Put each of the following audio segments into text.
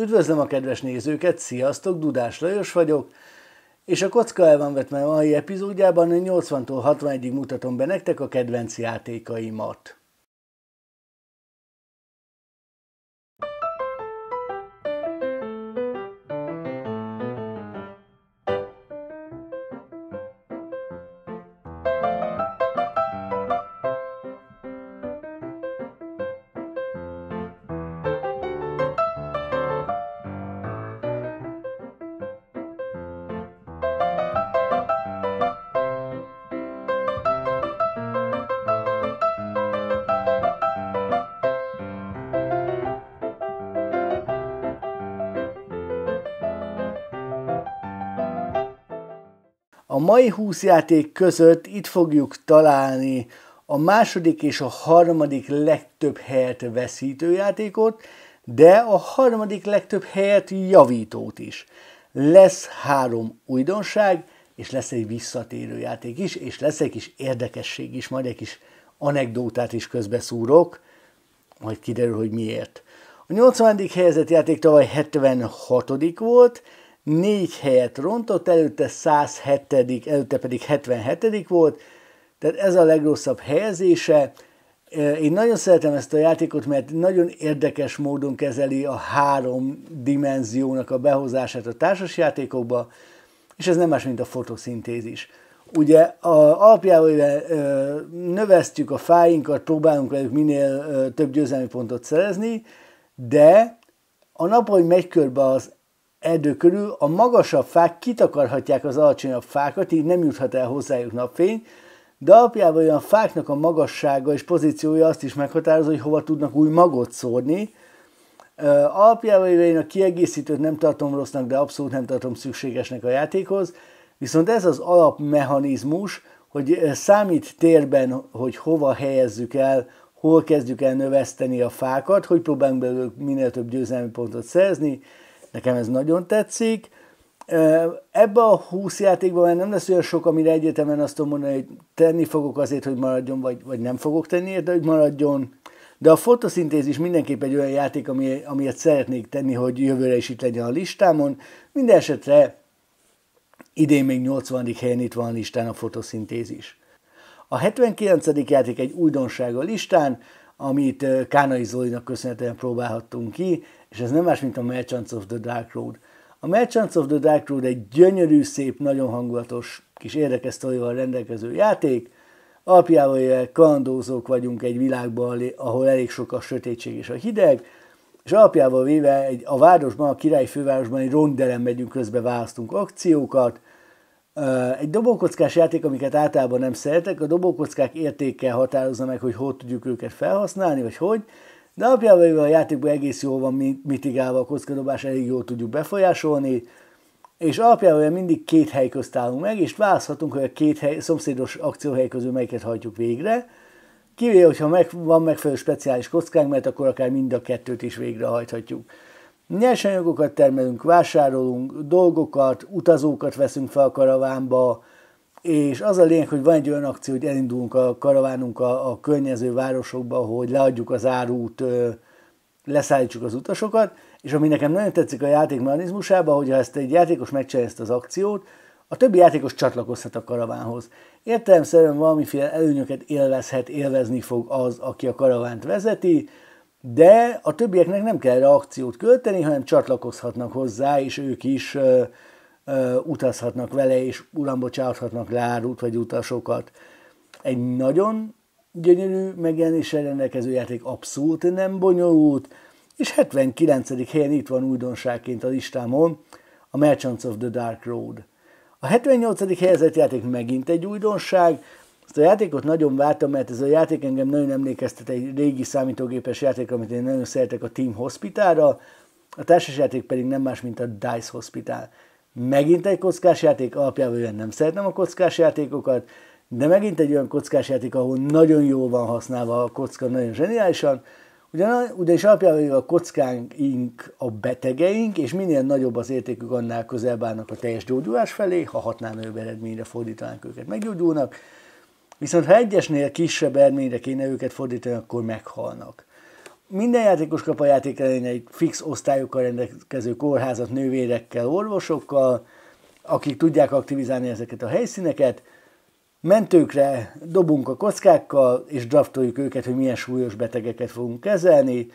Üdvözlöm a kedves nézőket, sziasztok, Dudás Lajos vagyok, és a Kocka el van vett mai epizódjában 80-tól 61-ig mutatom be nektek a kedvenc játékaimat. Mai 20 játék között itt fogjuk találni a második és a harmadik legtöbb helyet veszítő játékot, de a harmadik legtöbb helyet javítót is. Lesz három újdonság, és lesz egy visszatérő játék is, és lesz egy kis érdekesség is, majd egy kis anekdótát is közbeszúrok, majd kiderül, hogy miért. A 80. helyezett játék tavaly 76. volt, négy helyet rontott, előtte 107 előtte pedig 77 volt, tehát ez a legrosszabb helyezése. Én nagyon szeretem ezt a játékot, mert nagyon érdekes módon kezeli a három dimenziónak a behozását a társasjátékokba, és ez nem más, mint a fotoszintézis. Ugye a, alapjában növesztjük a fáinkat, próbálunk velük minél több győzelmi pontot szerezni, de a nap, hogy megy körbe az erdő körül a magasabb fák kitakarhatják az alacsonyabb fákat, így nem juthat el hozzájuk napfény, de alapjában olyan fáknak a magassága és pozíciója azt is meghatározza, hogy hova tudnak új magot szórni. Alapjában én a kiegészítőt nem tartom rossznak, de abszolút nem tartom szükségesnek a játékhoz, viszont ez az alapmechanizmus, hogy számít térben, hogy hova helyezzük el, hol kezdjük el növeszteni a fákat, hogy próbálunk belőle minél több győzelmi pontot szerezni, Nekem ez nagyon tetszik. Ebbe a 20 játékban nem lesz olyan sok, amire egyetemen azt tudom mondani, hogy tenni fogok azért, hogy maradjon, vagy, vagy nem fogok tenni, de hogy maradjon. De a fotoszintézis mindenképp egy olyan játék, ami, amilyet szeretnék tenni, hogy jövőre is itt legyen a listámon. Minden esetre idén még 80. helyen itt van a listán a fotoszintézis. A 79. játék egy újdonság a listán, amit Kánai Zolinak köszönhetően próbálhattunk ki, és ez nem más, mint a Merchants of the Dark Road. A Merchants of the Dark Road egy gyönyörű, szép, nagyon hangulatos, kis érdekes sztorival rendelkező játék. Alapjában kalandózók vagyunk egy világban, ahol elég sok a sötétség és a hideg, és alapjában véve egy, a városban, a király fővárosban egy rondelem megyünk, közbe választunk akciókat, egy dobókockás játék, amiket általában nem szeretek, a dobókockák értéke határozza meg, hogy hogy tudjuk őket felhasználni, vagy hogy, de alapjában a játékban egész jól van mitigálva a kockadobás, elég jól tudjuk befolyásolni, és alapjában mindig két hely közt állunk meg, és választhatunk, hogy a két hely, szomszédos akcióhely közül melyiket hajtjuk végre, kivéve, hogyha meg, van megfelelő speciális kockánk, mert akkor akár mind a kettőt is végrehajthatjuk. Nyersanyagokat termelünk, vásárolunk, dolgokat, utazókat veszünk fel a karavánba, és az a lényeg, hogy van egy olyan akció, hogy elindulunk a karavánunk a, a környező városokba, hogy leadjuk az árút, leszállítsuk az utasokat, és ami nekem nagyon tetszik a játék mechanizmusában, hogy ha ezt egy játékos megcsinálja ezt az akciót, a többi játékos csatlakozhat a karavánhoz. Értelemszerűen valamiféle előnyöket élvezhet, élvezni fog az, aki a karavánt vezeti, de a többieknek nem kell erre akciót költeni, hanem csatlakozhatnak hozzá, és ők is utazhatnak vele, és urambocsáthatnak le árut vagy utasokat. Egy nagyon gyönyörű megjelenéssel rendelkező játék, abszolút nem bonyolult, és 79. helyen itt van újdonságként a listámon a Merchants of the Dark Road. A 78. helyezett játék megint egy újdonság, ezt a játékot nagyon vártam, mert ez a játék engem nagyon emlékeztet egy régi számítógépes játék, amit én nagyon szeretek a Team Hospitalra, a társasjáték pedig nem más, mint a Dice Hospital. Megint egy kockás játék, alapjában olyan nem szeretem a kockás játékokat, de megint egy olyan kockás játék, ahol nagyon jól van használva a kocka, nagyon zseniálisan, Ugyan, ugyanis alapjában a kockánk a betegeink, és minél nagyobb az értékük, annál közelebb állnak a teljes gyógyulás felé, ha hatnál nagyobb eredményre fordítanánk őket, meggyógyulnak. Viszont ha egyesnél kisebb eredményre kéne őket fordítani, akkor meghalnak. Minden játékos kap a játék elején egy fix osztályokkal rendelkező kórházat, nővérekkel, orvosokkal, akik tudják aktivizálni ezeket a helyszíneket, mentőkre dobunk a kockákkal, és draftoljuk őket, hogy milyen súlyos betegeket fogunk kezelni.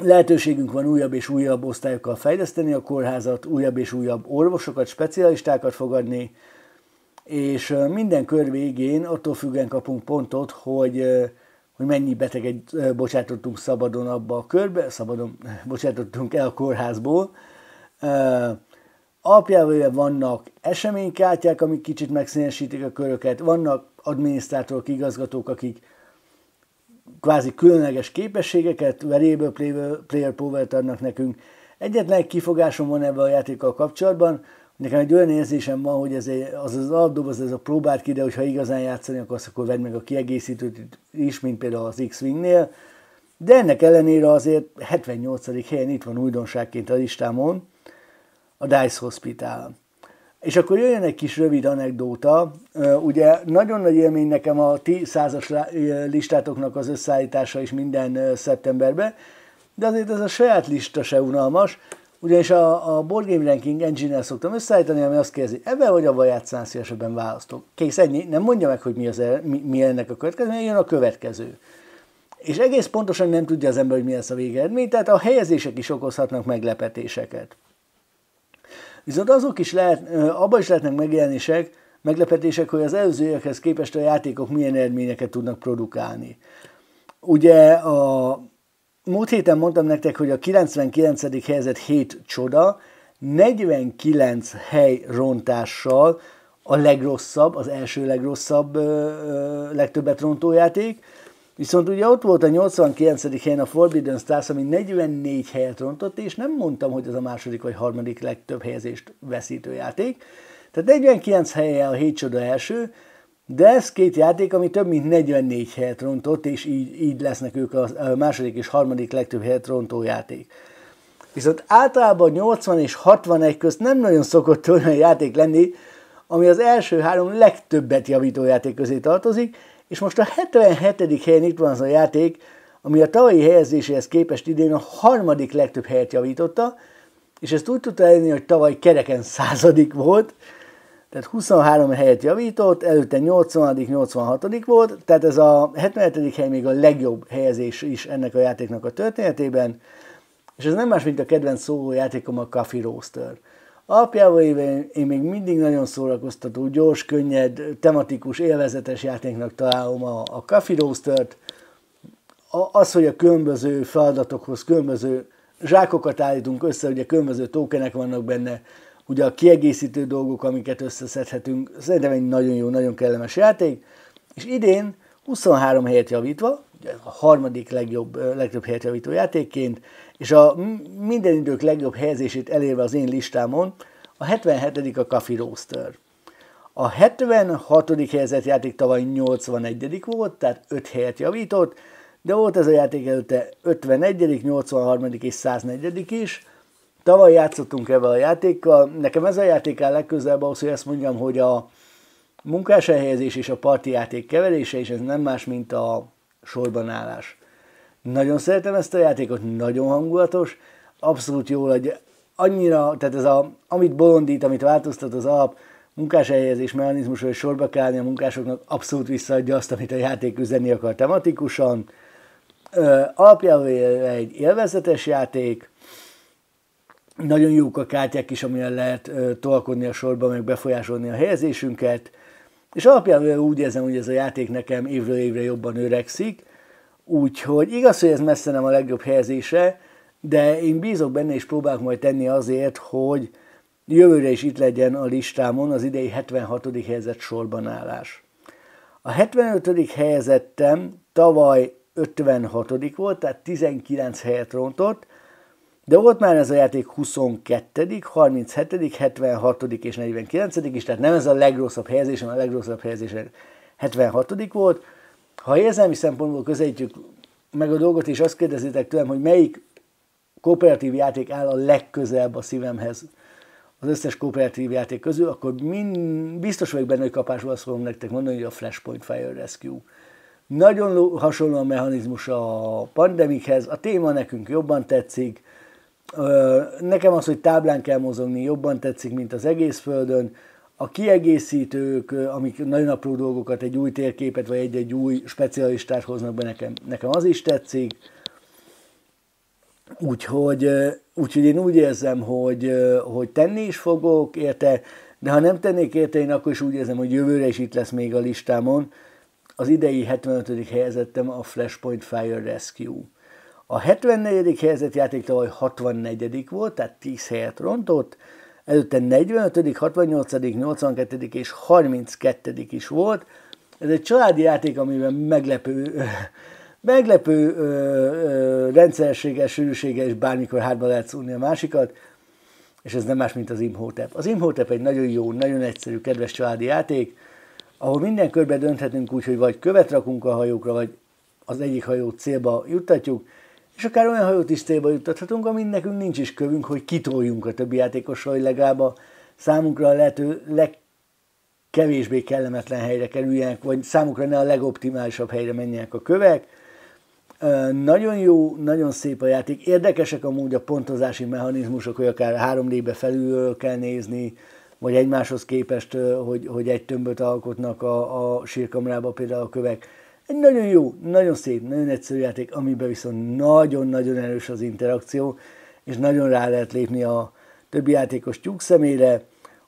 Lehetőségünk van újabb és újabb osztályokkal fejleszteni a kórházat, újabb és újabb orvosokat, specialistákat fogadni, és minden kör végén attól függően kapunk pontot, hogy, hogy mennyi beteget bocsátottunk szabadon abba a körbe, szabadon bocsátottunk el a kórházból. Alapjában vannak eseménykártyák, amik kicsit megszínesítik a köröket, vannak adminisztrátorok, igazgatók, akik kvázi különleges képességeket, variable player power adnak nekünk. Egyetlen egy kifogásom van ebben a játékkal kapcsolatban, Nekem egy olyan érzésem van, hogy ez egy, az az alapdoboz, ez a próbált ki, de hogyha igazán játszani akarsz, akkor vedd meg a kiegészítőt is, mint például az X-Wingnél. De ennek ellenére azért 78. helyen itt van újdonságként a listámon a Dice Hospital. És akkor jöjjön egy kis rövid anekdóta. Ugye nagyon nagy élmény nekem a ti százas listátoknak az összeállítása is minden szeptemberben, de azért ez a saját lista se unalmas, ugyanis a, a Board Game Ranking engine-el szoktam összeállítani, ami azt kérdezi, ebben vagy abban játszán szívesebben választok. Kész, ennyi, nem mondja meg, hogy mi, az, mi, mi ennek a következő, jön a következő. És egész pontosan nem tudja az ember, hogy mi lesz a végeredmény, tehát a helyezések is okozhatnak meglepetéseket. Viszont azok is lehet, abban is lehetnek megjelenések, meglepetések, hogy az előző évekhez képest a játékok milyen eredményeket tudnak produkálni. Ugye a múlt héten mondtam nektek, hogy a 99. helyzet 7 csoda, 49 hely rontással a legrosszabb, az első legrosszabb, legtöbbet rontó játék, Viszont ugye ott volt a 89. helyen a Forbidden Stars, ami 44 helyet rontott, és nem mondtam, hogy ez a második vagy harmadik legtöbb helyezést veszítő játék. Tehát 49 helye a 7 csoda első, de ez két játék, ami több mint 44 helyet rontott, és így, így lesznek ők a második és harmadik legtöbb helyet rontó játék. Viszont általában 80 és 61 közt nem nagyon szokott olyan játék lenni, ami az első három legtöbbet javító játék közé tartozik, és most a 77. helyen itt van az a játék, ami a tavalyi helyezéséhez képest idén a harmadik legtöbb helyet javította, és ezt úgy tudta elérni, hogy tavaly kereken századik volt, tehát 23 helyet javított, előtte 80 86 volt, tehát ez a 77. hely még a legjobb helyezés is ennek a játéknak a történetében, és ez nem más, mint a kedvenc játékom a Coffee Roaster. Alapjában én még mindig nagyon szórakoztató, gyors, könnyed, tematikus, élvezetes játéknak találom a, a Coffee Roaster-t. Az, hogy a különböző feladatokhoz különböző zsákokat állítunk össze, ugye különböző tokenek vannak benne, ugye a kiegészítő dolgok, amiket összeszedhetünk, szerintem egy nagyon jó, nagyon kellemes játék, és idén 23 helyet javítva, ugye a harmadik legjobb, legtöbb helyet javító játékként, és a minden idők legjobb helyezését elérve az én listámon, a 77. a Coffee Roaster. A 76. helyezett játék tavaly 81. volt, tehát 5 helyet javított, de volt ez a játék előtte 51., 83. és 104. is, Tavaly játszottunk ebben a játékkal. Nekem ez a játék áll legközelebb ahhoz, hogy azt mondjam, hogy a munkás elhelyezés és a parti játék keverése, és ez nem más, mint a sorban állás. Nagyon szeretem ezt a játékot, nagyon hangulatos, abszolút jól adja. Annyira, tehát ez a, amit bolondít, amit változtat az alap, munkás elhelyezés mechanizmus, hogy sorba kell állni a munkásoknak, abszolút visszaadja azt, amit a játék üzenni akar tematikusan. Alapjában egy élvezetes játék, nagyon jók a kártyák is, amilyen lehet tolkodni a sorba, meg befolyásolni a helyezésünket, és alapjában úgy érzem, hogy ez a játék nekem évről évre jobban öregszik, úgyhogy igaz, hogy ez messze nem a legjobb helyezése, de én bízok benne, és próbálok majd tenni azért, hogy jövőre is itt legyen a listámon az idei 76. helyzet sorban állás. A 75. helyezettem tavaly 56. volt, tehát 19 helyet rontott, de volt már ez a játék 22., 37., 76. és 49. is, tehát nem ez a legrosszabb helyezés, hanem a legrosszabb helyezés 76. volt. Ha érzelmi szempontból közelítjük meg a dolgot, és azt kérdezitek tőlem, hogy melyik kooperatív játék áll a legközelebb a szívemhez az összes kooperatív játék közül, akkor mind, biztos vagyok benne, hogy kapásból azt fogom nektek mondani, hogy a Flashpoint Fire Rescue. Nagyon hasonló a mechanizmus a pandemikhez, a téma nekünk jobban tetszik, nekem az, hogy táblán kell mozogni, jobban tetszik, mint az egész földön, a kiegészítők, amik nagyon apró dolgokat, egy új térképet, vagy egy-egy új specialistát hoznak be nekem, nekem az is tetszik. Úgyhogy, úgyhogy én úgy érzem, hogy, hogy tenni is fogok érte, de ha nem tennék érte, én akkor is úgy érzem, hogy jövőre is itt lesz még a listámon. Az idei 75. helyezettem a Flashpoint Fire Rescue. A 74. helyezett játék tavaly 64. volt, tehát 10 helyet rontott, előtte 45., 68., 82. és 32. is volt. Ez egy családi játék, amiben meglepő, meglepő ö, ö, rendszerséges, sűrűséges, bármikor hátba lehet szúrni a másikat, és ez nem más, mint az Imhotep. Az Imhotep egy nagyon jó, nagyon egyszerű, kedves családi játék, ahol minden körbe dönthetünk úgy, hogy vagy követ rakunk a hajókra, vagy az egyik hajót célba juttatjuk, és akár olyan hajót is célba juttathatunk, amin nekünk nincs is kövünk, hogy kitoljunk a többi játékossal, hogy legalább a számunkra a lehető legkevésbé kellemetlen helyre kerüljenek, vagy számukra ne a legoptimálisabb helyre menjenek a kövek. Nagyon jó, nagyon szép a játék. Érdekesek amúgy a pontozási mechanizmusok, hogy akár 3D-be felülről kell nézni, vagy egymáshoz képest, hogy, hogy egy tömböt alkotnak a, a sírkamrába például a kövek egy nagyon jó, nagyon szép, nagyon egyszerű játék, amiben viszont nagyon-nagyon erős az interakció, és nagyon rá lehet lépni a többi játékos tyúk szemére.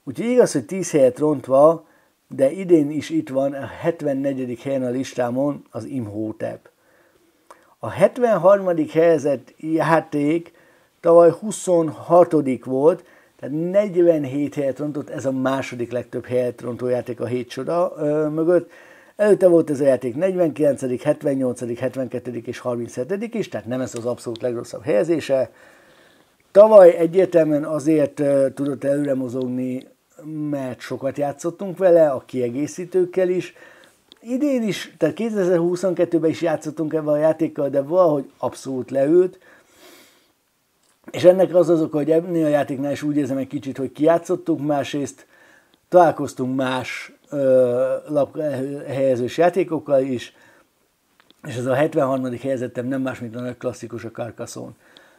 Úgyhogy igaz, hogy 10 helyet rontva, de idén is itt van a 74. helyen a listámon az Imhotep. A 73. helyezett játék tavaly 26. volt, tehát 47 helyet rontott, ez a második legtöbb helyet rontó játék a hét csoda ö, mögött. Előtte volt ez a játék 49., 78., 72. és 37. is, tehát nem ez az abszolút legrosszabb helyezése. Tavaly egyértelműen azért tudott előre mozogni, mert sokat játszottunk vele, a kiegészítőkkel is. Idén is, tehát 2022-ben is játszottunk ebben a játékkal, de valahogy abszolút leült. És ennek az az oka, hogy ennél a játéknál is úgy érzem egy kicsit, hogy kijátszottunk, másrészt találkoztunk más laphelyezős játékokkal is, és ez a 73. helyezettem nem más, mint a nagy klasszikus a Carcassonne.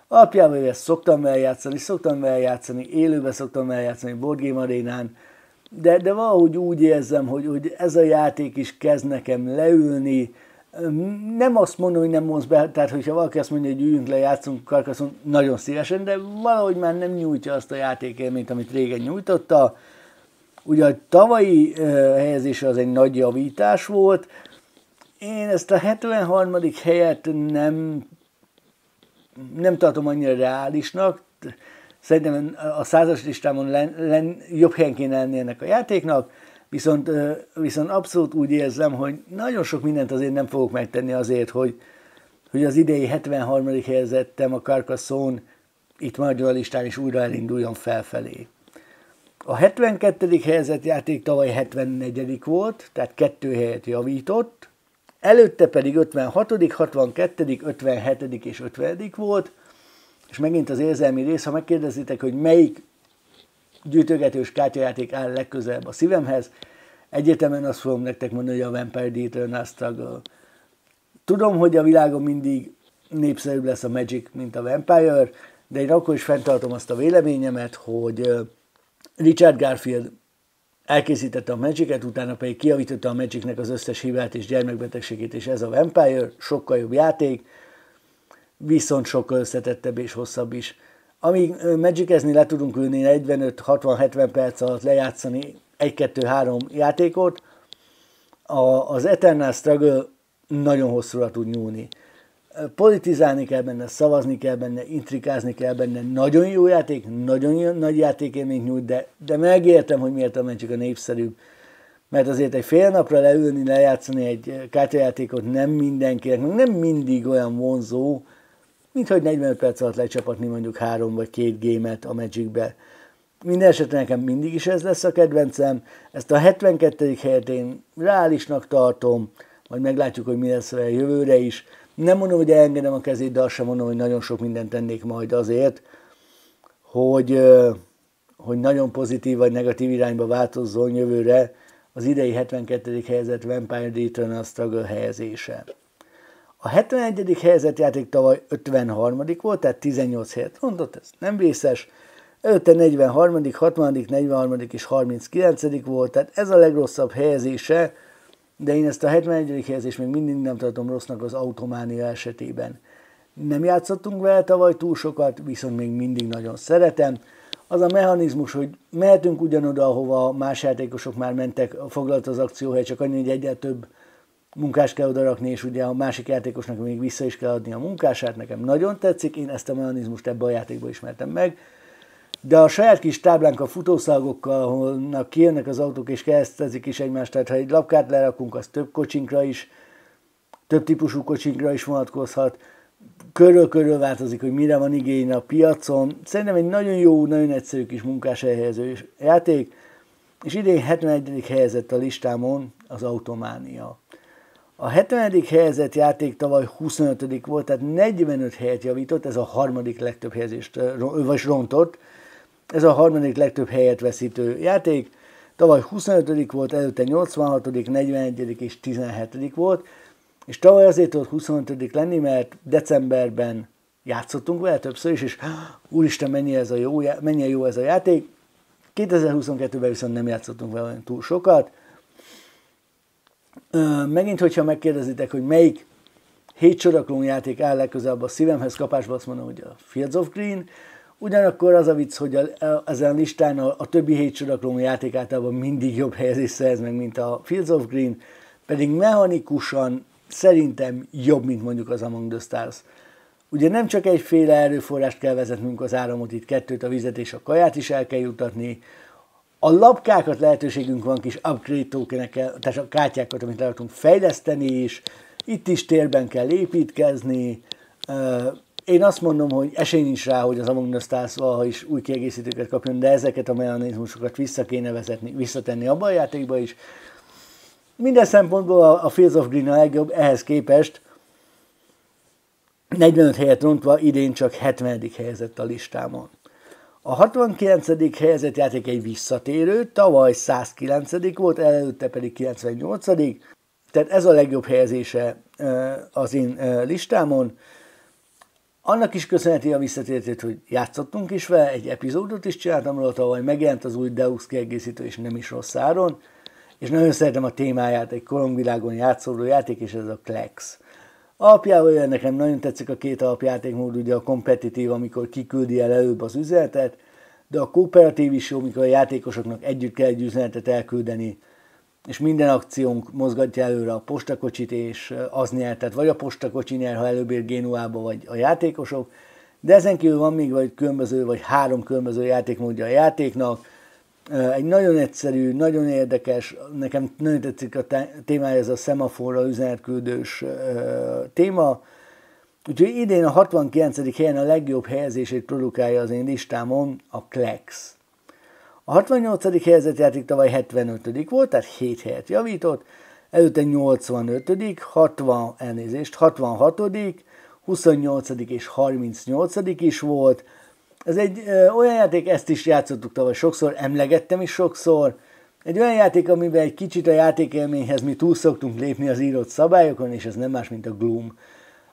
Alapjában ezt szoktam eljátszani, szoktam eljátszani, élőben szoktam eljátszani, Board Game Arénán, de, de valahogy úgy érzem, hogy, hogy ez a játék is kezd nekem leülni, nem azt mondom, hogy nem mondsz be, tehát hogyha valaki azt mondja, hogy üljünk le, játszunk Carcassonne, nagyon szívesen, de valahogy már nem nyújtja azt a játékélményt, amit régen nyújtotta, Ugye a tavalyi helyezés az egy nagy javítás volt, én ezt a 73. helyet nem, nem tartom annyira reálisnak, szerintem a százas listámon len, len, jobb helyen kéne lenni ennek a játéknak, viszont, viszont abszolút úgy érzem, hogy nagyon sok mindent azért nem fogok megtenni azért, hogy, hogy az idei 73. helyezettem a Carcassonne itt magyar listán is újra elinduljon felfelé. A 72. helyezett játék tavaly 74. volt, tehát kettő helyet javított, előtte pedig 56., 62., 57. és 50. volt, és megint az érzelmi rész, ha megkérdezitek, hogy melyik gyűjtögetős kártyajáték áll legközelebb a szívemhez, egyértelműen azt fogom nektek mondani, hogy a Vampire The Eternal Struggle. Tudom, hogy a világon mindig népszerűbb lesz a Magic, mint a Vampire, de én akkor is fenntartom azt a véleményemet, hogy Richard Garfield elkészítette a Magic-et, utána pedig kiavította a Magicnek az összes hibát és gyermekbetegségét, és ez a Vampire, sokkal jobb játék, viszont sokkal összetettebb és hosszabb is. Amíg Magicezni le tudunk ülni 45-60-70 perc alatt lejátszani egy-kettő-három játékot, a, az Eternal Struggle nagyon hosszúra tud nyúlni politizálni kell benne, szavazni kell benne, intrikázni kell benne. Nagyon jó játék, nagyon jó, nagy játékélményt nyújt, de, de megértem, hogy miért a csak a népszerűbb. Mert azért egy fél napra leülni, lejátszani egy kártyajátékot nem mindenkinek, nem mindig olyan vonzó, mint hogy 45 perc alatt lecsapatni mondjuk három vagy két gémet a Magicbe. Minden esetre nekem mindig is ez lesz a kedvencem. Ezt a 72. helyet én reálisnak tartom, majd meglátjuk, hogy mi lesz a jövőre is. Nem mondom, hogy elengedem a kezét, de azt sem mondom, hogy nagyon sok mindent tennék majd azért, hogy, hogy nagyon pozitív vagy negatív irányba változzon jövőre az idei 72. helyzet Vampire Eternal Struggle helyezése. A 71. helyzet játék tavaly 53. volt, tehát 18 helyet rontott, ez nem vészes. Előtte 43., 60., 43. és 39. volt, tehát ez a legrosszabb helyezése, de én ezt a 71. helyezést még mindig nem tartom rossznak az autománia esetében. Nem játszottunk vele tavaly túl sokat, viszont még mindig nagyon szeretem. Az a mechanizmus, hogy mehetünk ugyanoda, ahova más játékosok már mentek, foglalt az akcióhely, csak annyi, hogy egyre több munkás kell odarakni, és ugye a másik játékosnak még vissza is kell adni a munkását, nekem nagyon tetszik, én ezt a mechanizmust ebbe a játékba ismertem meg, de a saját kis táblánk a futószalagokkal, ahol kijönnek az autók és keresztezik is egymást, tehát ha egy lapkát lerakunk, az több kocsinkra is, több típusú kocsinkra is vonatkozhat, körül-körül változik, hogy mire van igény a piacon. Szerintem egy nagyon jó, nagyon egyszerű kis munkás elhelyező játék, és idén 71. helyezett a listámon az Autománia. A 70. helyezett játék tavaly 25. volt, tehát 45 helyet javított, ez a harmadik legtöbb helyezést, vagy rontott, ez a harmadik legtöbb helyet veszítő játék. Tavaly 25. volt, előtte 86., 41. és 17. volt, és tavaly azért tudott 25. lenni, mert decemberben játszottunk vele többször is, és úristen, mennyi, ez a jó, mennyi jó ez a játék. 2022-ben viszont nem játszottunk vele olyan túl sokat. Megint, hogyha megkérdezitek, hogy melyik hét soraklón játék áll legközelebb a szívemhez kapásba, azt mondom, hogy a Fields of Green, Ugyanakkor az a vicc, hogy a, a, ezen a listán a, a többi hét soraklón játék általában mindig jobb helyezést szerez meg, mint a Fields of Green, pedig mechanikusan szerintem jobb, mint mondjuk az Among the Stars. Ugye nem csak egyféle erőforrást kell vezetnünk az áramot, itt kettőt, a vizet és a kaját is el kell jutatni. A lapkákat lehetőségünk van kis upgrade tokenekkel, tehát a kártyákat, amit le fejleszteni is. Itt is térben kell építkezni. Én azt mondom, hogy esély nincs rá, hogy az Among the Stars valaha is új kiegészítőket kapjon, de ezeket a mechanizmusokat vissza kéne vezetni, visszatenni abba a játékba is. Minden szempontból a Fields of Green a legjobb, ehhez képest 45 helyet rontva idén csak 70. helyezett a listámon. A 69. helyezett játék egy visszatérő, tavaly 109. volt, előtte pedig 98. Tehát ez a legjobb helyezése az én listámon. Annak is köszönheti a visszatértét, hogy játszottunk is vele, egy epizódot is csináltam róla, tavaly megjelent az új Deus kiegészítő, és nem is rossz áron és nagyon szeretem a témáját, egy korongvilágon játszódó játék, és ez a Klex. Alapjával nekem nagyon tetszik a két alapjátékmód, ugye a kompetitív, amikor kiküldi el előbb az üzenetet, de a kooperatív is jó, amikor a játékosoknak együtt kell egy üzenetet elküldeni, és minden akciónk mozgatja előre a postakocsit, és az nyer, tehát vagy a postakocsi nyer, ha előbb ér Génuába, vagy a játékosok, de ezen kívül van még vagy különböző, vagy három különböző játékmódja a játéknak, egy nagyon egyszerű, nagyon érdekes, nekem nagyon tetszik a témája, ez a szemaforra üzenetküldős téma. Úgyhogy idén a 69. helyen a legjobb helyezését produkálja az én listámon a Klex. A 68. helyezett játék tavaly 75. volt, tehát 7 helyet javított, előtte 85., 60, elnézést, 66., 28. és 38. is volt, ez egy ö, olyan játék, ezt is játszottuk tavaly sokszor, emlegettem is sokszor. Egy olyan játék, amiben egy kicsit a játékélményhez mi túl szoktunk lépni az írott szabályokon, és ez nem más, mint a Gloom.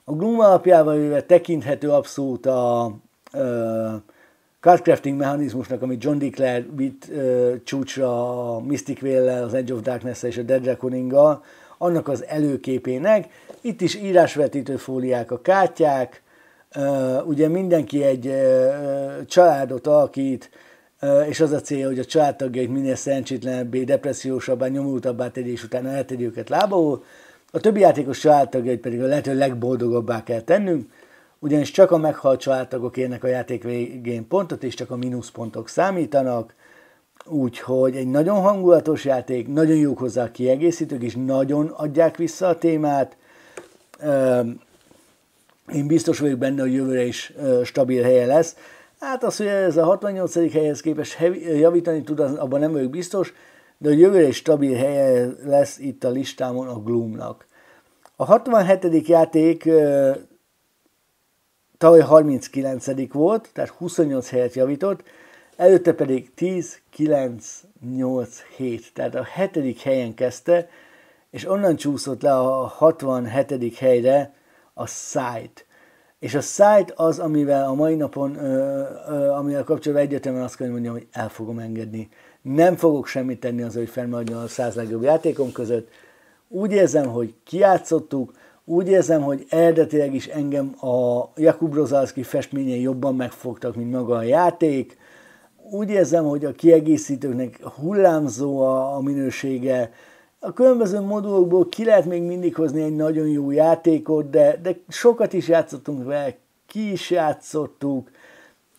A Gloom alapjával ővel tekinthető abszolút a ö, cardcrafting mechanizmusnak, amit John Declare vitt ö, csúcsra a Mystic Vale az Edge of darkness és a Dead reckoning annak az előképének. Itt is írásvetítő fóliák a kártyák, ugye mindenki egy családot alakít, és az a célja, hogy a családtagjait minél szerencsétlenebbé, depressziósabbá, nyomultabbá tegye, és utána eltegye őket lábául. A többi játékos családtagjait pedig a lehető legboldogabbá kell tennünk, ugyanis csak a meghalt családtagok érnek a játék végén pontot, és csak a mínuszpontok számítanak, úgyhogy egy nagyon hangulatos játék, nagyon jók hozzá a kiegészítők, és nagyon adják vissza a témát, én biztos vagyok benne, hogy jövőre is stabil helye lesz. Hát az, hogy ez a 68. helyhez képest javítani tud, abban nem vagyok biztos, de a jövőre is stabil helye lesz itt a listámon a Gloomnak. A 67. játék tavaly 39. volt, tehát 28 helyet javított, előtte pedig 10, 9, 8, 7, tehát a hetedik helyen kezdte, és onnan csúszott le a 67. helyre a Site. És a Site az, amivel a mai napon, ö, ö, amivel kapcsolatban egyetemen azt kell mondjam, hogy el fogom engedni. Nem fogok semmit tenni az, hogy fennmaradjon a száz legjobb játékom között. Úgy érzem, hogy kiátszottuk, úgy érzem, hogy eredetileg is engem a Jakub Rozalski festményei jobban megfogtak, mint maga a játék. Úgy érzem, hogy a kiegészítőknek hullámzó a, a minősége. A különböző modulokból ki lehet még mindig hozni egy nagyon jó játékot, de, de sokat is játszottunk vele, ki is játszottuk,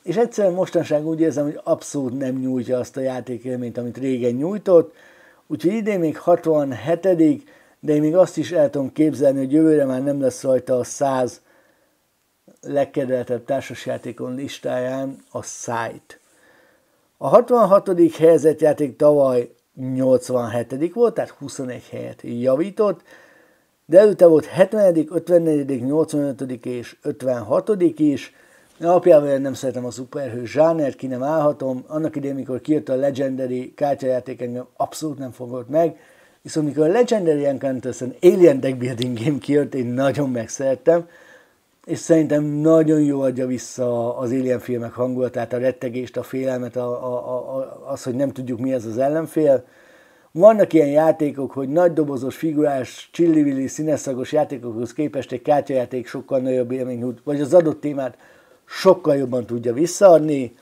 és egyszerűen mostanság úgy érzem, hogy abszolút nem nyújtja azt a játékélményt, amit régen nyújtott, úgyhogy idén még 67 de én még azt is el tudom képzelni, hogy jövőre már nem lesz rajta a 100 legkedveltebb társasjátékon listáján a Sight. A 66. helyezett játék tavaly 87. volt, tehát 21 helyet javított, de előtte volt 70., 54., 85. és 56. is. Alapjában nem szeretem a szuperhő zsánert, ki nem állhatom. Annak idején, mikor kijött a Legendary kártyajáték, engem abszolút nem fogott meg. Viszont mikor a Legendary Encounters Alien Deck Building Game kijött, én nagyon megszerettem, és szerintem nagyon jó adja vissza az Alien filmek hangulatát, a rettegést, a félelmet, a, a, a, az, hogy nem tudjuk mi ez az ellenfél. Vannak ilyen játékok, hogy nagy dobozos, figurás, csillivilli, színeszagos játékokhoz képest egy kártyajáték sokkal nagyobb élmény, vagy az adott témát sokkal jobban tudja visszaadni.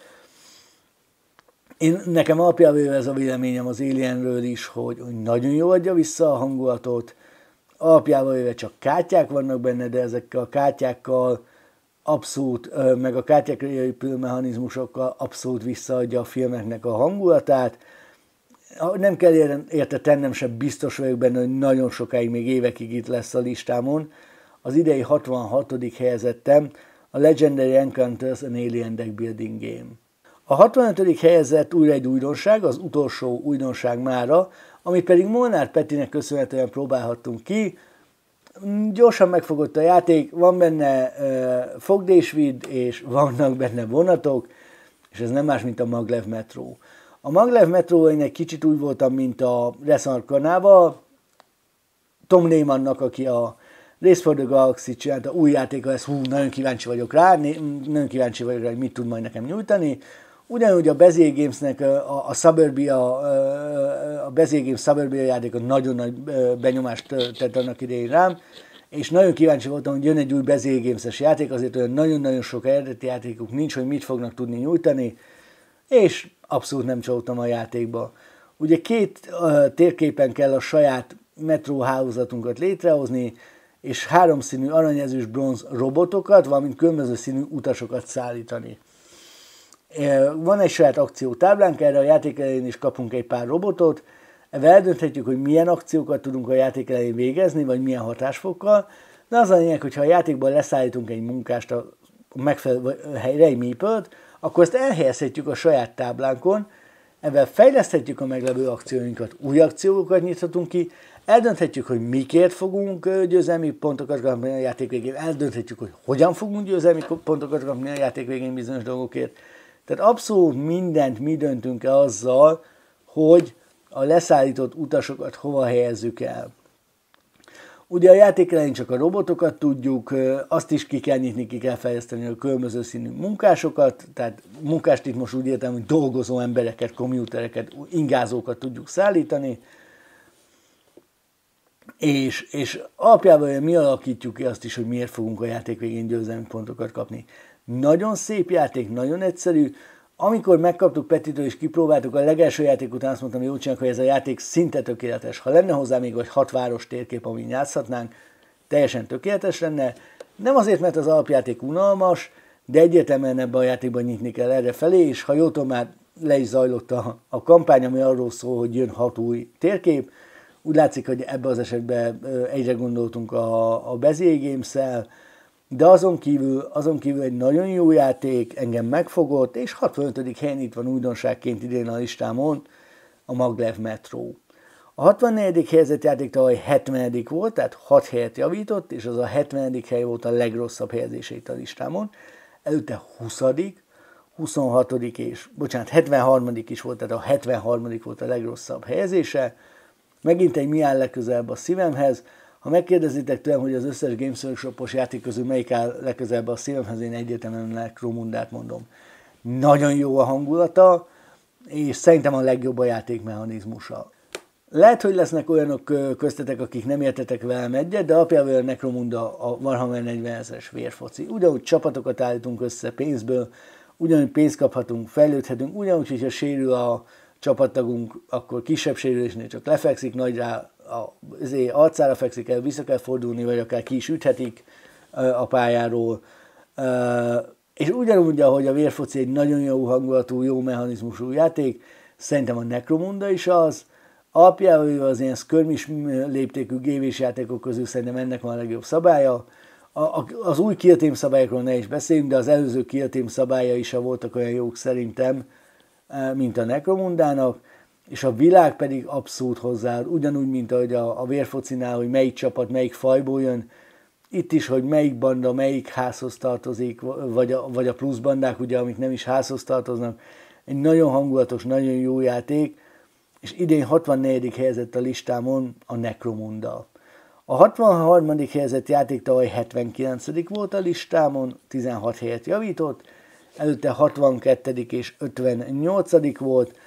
Én, nekem alapjában ez a véleményem az Alienről is, hogy, nagyon jó adja vissza a hangulatot, alapjában véve csak kártyák vannak benne, de ezekkel a kártyákkal abszolút, meg a kártyákra épülő mechanizmusokkal abszolút visszaadja a filmeknek a hangulatát. Nem kell érte tennem se biztos vagyok benne, hogy nagyon sokáig, még évekig itt lesz a listámon. Az idei 66. helyezettem a Legendary Encounters an Alien Deck Building Game. A 65. helyezett újra egy újdonság, az utolsó újdonság mára, amit pedig Molnár Petinek köszönhetően próbálhattunk ki. Gyorsan megfogott a játék, van benne uh, fogdésvid, és vannak benne vonatok, és ez nem más, mint a Maglev Metro. A Maglev Metro én egy kicsit úgy voltam, mint a Resort Kanával, Tom Neymannak, aki a Race for the Galaxy csinálta új játéka, ez hú, nagyon kíváncsi vagyok rá, nagyon kíváncsi vagyok rá, hogy mit tud majd nekem nyújtani. Ugyanúgy a Bezé Gamesnek a, a Suburbia, a Bezé Games Suburbia játéka nagyon nagy benyomást tett annak idején rám, és nagyon kíváncsi voltam, hogy jön egy új Bezé Games-es játék, azért olyan nagyon-nagyon sok eredeti játékuk nincs, hogy mit fognak tudni nyújtani, és abszolút nem csalódtam a játékba. Ugye két uh, térképen kell a saját metró hálózatunkat létrehozni, és háromszínű aranyezős bronz robotokat, valamint különböző színű utasokat szállítani. Van egy saját akciótáblánk, erre a játék elején is kapunk egy pár robotot, Ezzel eldönthetjük, hogy milyen akciókat tudunk a játék elején végezni, vagy milyen hatásfokkal, de az a lényeg, hogyha a játékban leszállítunk egy munkást a megfelelő helyre, egy meeple akkor ezt elhelyezhetjük a saját táblánkon, ebben fejleszthetjük a meglevő akcióinkat, új akciókat nyithatunk ki, eldönthetjük, hogy mikért fogunk győzelmi pontokat kapni a játék végén, eldönthetjük, hogy hogyan fogunk győzelmi pontokat kapni a játék végén bizonyos dolgokért, tehát abszolút mindent mi döntünk el azzal, hogy a leszállított utasokat hova helyezzük el. Ugye a játék elején csak a robotokat tudjuk, azt is ki kell nyitni, ki kell fejleszteni a különböző színű munkásokat, tehát munkást itt most úgy értem, hogy dolgozó embereket, komputereket, ingázókat tudjuk szállítani, és, és alapjában mi alakítjuk ki azt is, hogy miért fogunk a játék végén győzelmi pontokat kapni. Nagyon szép játék, nagyon egyszerű. Amikor megkaptuk Petitől és kipróbáltuk a legelső játék után, azt mondtam Jócsinak, hogy ez a játék szinte tökéletes. Ha lenne hozzá még vagy hat város térkép, amin játszhatnánk, teljesen tökéletes lenne. Nem azért, mert az alapjáték unalmas, de egyértelműen ebbe a játékban nyitni kell erre felé, és ha jótól már le is zajlott a, a kampány, ami arról szól, hogy jön hat új térkép. Úgy látszik, hogy ebbe az esetben egyre gondoltunk a, a Bezier Games-el, de azon kívül, azon kívül egy nagyon jó játék, engem megfogott, és 65. helyen itt van újdonságként idén a listámon a Maglev Metro. A 64. helyezett játék tavaly 70. volt, tehát 6 helyet javított, és az a 70. hely volt a legrosszabb helyezését a listámon. Előtte 20. 26. és, bocsánat, 73. is volt, tehát a 73. volt a legrosszabb helyezése. Megint egy mi áll legközelebb a szívemhez. Ha megkérdezitek tőlem, hogy az összes Games Workshopos játék közül melyik áll legközelebb a szívemhez, én egyértelműen Necromundát mondom. Nagyon jó a hangulata, és szerintem a legjobb a játékmechanizmusa. Lehet, hogy lesznek olyanok köztetek, akik nem értetek velem egyet, de apjával a Necromunda a Warhammer 40 ezeres vérfoci. Ugyanúgy csapatokat állítunk össze pénzből, ugyanúgy pénzt kaphatunk, fejlődhetünk, ugyanúgy, hogyha sérül a csapattagunk, akkor kisebb sérülésnél csak lefekszik, nagyra a, arcára fekszik el, vissza kell fordulni, vagy akár ki is üthetik a pályáról. És ugyanúgy, ahogy a vérfoci egy nagyon jó hangulatú, jó mechanizmusú játék, szerintem a Necromunda is az, Alapjában az ilyen skirmish léptékű gévés játékok közül szerintem ennek van a legjobb szabálya. Az új Kill Team szabályokról ne is beszéljünk, de az előző Kill Team szabálya is voltak olyan jók szerintem, mint a Necromundának, és a világ pedig abszolút hozzá, ugyanúgy, mint ahogy a, a vérfocinál, hogy melyik csapat, melyik fajból jön, itt is, hogy melyik banda, melyik házhoz tartozik, vagy a, vagy a plusz bandák, ugye, amik nem is házhoz tartoznak. Egy nagyon hangulatos, nagyon jó játék, és idén 64. helyezett a listámon a Necromunda. A 63. helyezett játék tavaly 79. volt a listámon, 16 helyet javított, előtte 62. és 58. volt.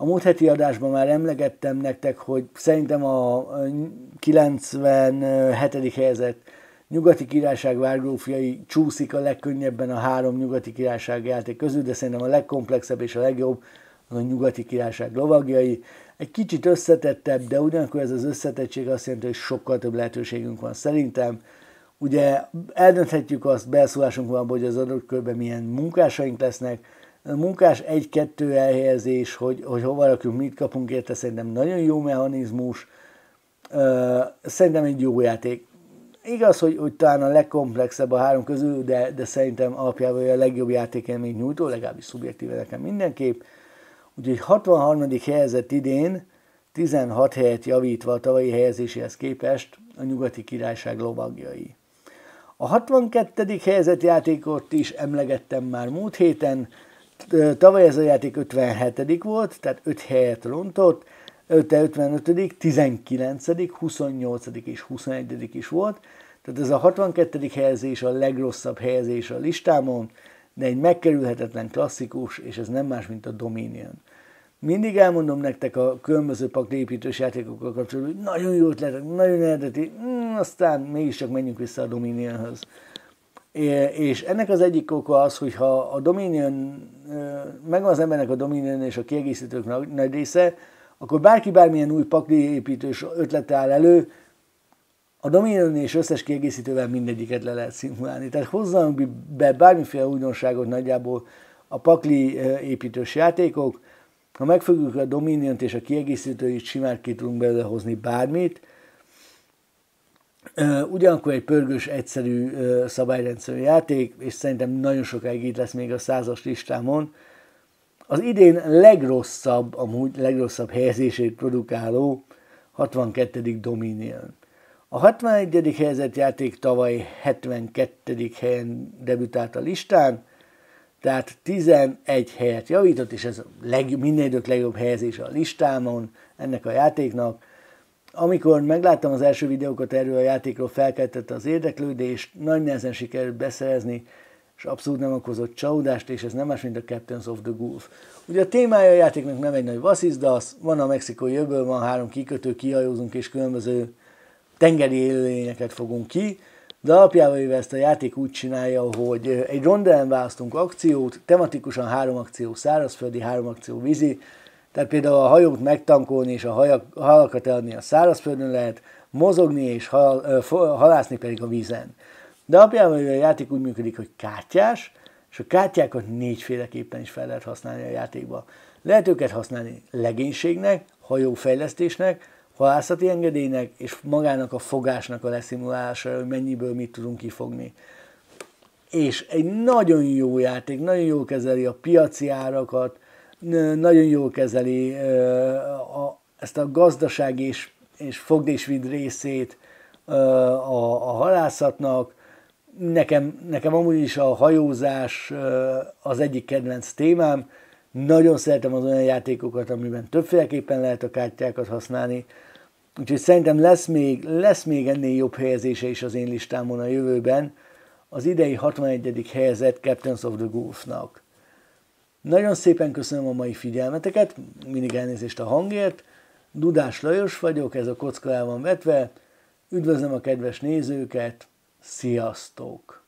A múlt heti adásban már emlegettem nektek, hogy szerintem a 97. helyezett nyugati királyság várgrófjai csúszik a legkönnyebben a három nyugati királyság játék közül, de szerintem a legkomplexebb és a legjobb az a nyugati királyság lovagjai. Egy kicsit összetettebb, de ugyanakkor ez az összetettség azt jelenti, hogy sokkal több lehetőségünk van szerintem. Ugye eldönthetjük azt belszólásunk van, hogy az adott körben milyen munkásaink lesznek, munkás egy-kettő elhelyezés, hogy, hogy hova rakjuk, mit kapunk érte, szerintem nagyon jó mechanizmus, szerintem egy jó játék. Igaz, hogy, hogy talán a legkomplexebb a három közül, de, de szerintem alapjában a legjobb játékelmény nyújtó, legalábbis szubjektíve nekem mindenképp. Úgyhogy 63. helyezett idén, 16 helyet javítva a tavalyi helyezéséhez képest a nyugati királyság lovagjai. A 62. helyezett játékot is emlegettem már múlt héten, tavaly ez a játék 57. volt, tehát 5 helyet rontott, 5 55., 19., 28. és 21. is volt, tehát ez a 62. helyezés a legrosszabb helyezés a listámon, de egy megkerülhetetlen klasszikus, és ez nem más, mint a Dominion. Mindig elmondom nektek a különböző építős játékokkal kapcsolatban, hogy nagyon jó ötletek, nagyon eredeti, mm, aztán mégiscsak menjünk vissza a Dominionhoz. És ennek az egyik oka az, hogy ha a Dominion, megvan az embernek a Dominion és a kiegészítők nagy része, akkor bárki bármilyen új építős ötlete áll elő, a Dominion és összes kiegészítővel mindegyiket le lehet szimulálni. Tehát hozzanak be bármiféle újdonságot nagyjából a pakli építős játékok, ha megfogjuk a Dominion-t és a kiegészítőit, simán ki tudunk belőle hozni bármit. Ugyanakkor egy pörgős, egyszerű szabályrendszerű játék, és szerintem nagyon sokáig itt lesz még a százas listámon. Az idén legrosszabb, amúgy legrosszabb helyezését produkáló 62. Dominion. A 61. helyezett játék tavaly 72. helyen debütált a listán, tehát 11 helyet javított, és ez legjobb, minden idők legjobb helyezés a listámon ennek a játéknak. Amikor megláttam az első videókat erről a játékról, felkeltette az érdeklődést, nagy nehezen sikerült beszerezni, és abszolút nem okozott csalódást, és ez nem más, mint a Captains of the Gulf. Ugye a témája a játéknak nem egy nagy vasszizdasz, van a mexikói öböl, van három kikötő, kihajózunk, és különböző tengeri élőlényeket fogunk ki, de alapjában ezt a játék úgy csinálja, hogy egy rondellen választunk akciót, tematikusan három akció szárazföldi, három akció vízi, tehát például a hajót megtankolni és a hajak, halakat eladni a szárazföldön lehet, mozogni és hal, halászni pedig a vízen. De alapjában a játék úgy működik, hogy kártyás, és a kártyákat négyféleképpen is fel lehet használni a játékba. Lehet őket használni legénységnek, hajófejlesztésnek, halászati engedélynek és magának a fogásnak a leszimulálása, hogy mennyiből mit tudunk kifogni. És egy nagyon jó játék, nagyon jól kezeli a piaci árakat, nagyon jól kezeli ezt a gazdaság és, és fogdésvid részét a, a halászatnak, nekem, nekem amúgy is a hajózás az egyik kedvenc témám. Nagyon szeretem az olyan játékokat, amiben többféleképpen lehet a kártyákat használni. Úgyhogy szerintem lesz még, lesz még ennél jobb helyezése is az én listámon a jövőben. Az idei 61. helyezett Captains of the Gulf-nak. Nagyon szépen köszönöm a mai figyelmeteket, mindig elnézést a hangért. Dudás Lajos vagyok, ez a kocka el van vetve. Üdvözlöm a kedves nézőket, sziasztok!